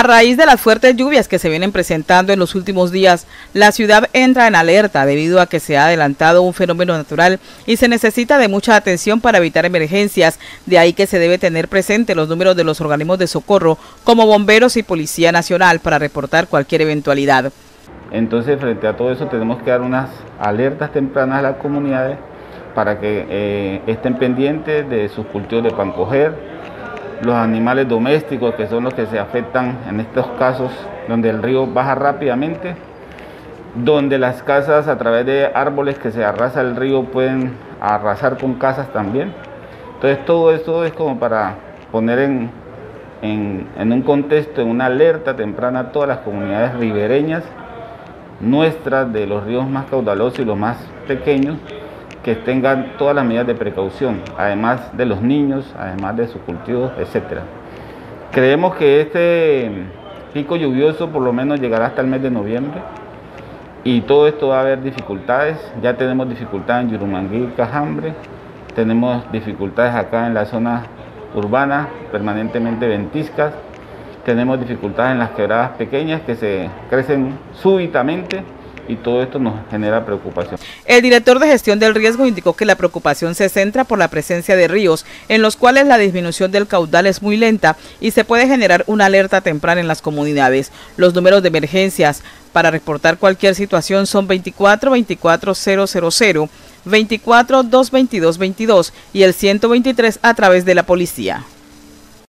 A raíz de las fuertes lluvias que se vienen presentando en los últimos días, la ciudad entra en alerta debido a que se ha adelantado un fenómeno natural y se necesita de mucha atención para evitar emergencias. De ahí que se debe tener presente los números de los organismos de socorro como bomberos y Policía Nacional para reportar cualquier eventualidad. Entonces, frente a todo eso, tenemos que dar unas alertas tempranas a las comunidades para que eh, estén pendientes de sus cultivos de pancoger, los animales domésticos, que son los que se afectan en estos casos, donde el río baja rápidamente, donde las casas a través de árboles que se arrasa el río pueden arrasar con casas también. Entonces todo esto es como para poner en, en un contexto, en una alerta temprana a todas las comunidades ribereñas nuestras de los ríos más caudalosos y los más pequeños que tengan todas las medidas de precaución, además de los niños, además de sus cultivos, etc. Creemos que este pico lluvioso por lo menos llegará hasta el mes de noviembre y todo esto va a haber dificultades. Ya tenemos dificultades en Yurumangui Cajambre, tenemos dificultades acá en la zona urbana, permanentemente ventiscas, tenemos dificultades en las quebradas pequeñas que se crecen súbitamente y todo esto nos genera preocupación. El director de gestión del riesgo indicó que la preocupación se centra por la presencia de ríos en los cuales la disminución del caudal es muy lenta y se puede generar una alerta temprana en las comunidades. Los números de emergencias para reportar cualquier situación son 24 24 000, 24 222 22 y el 123 a través de la policía.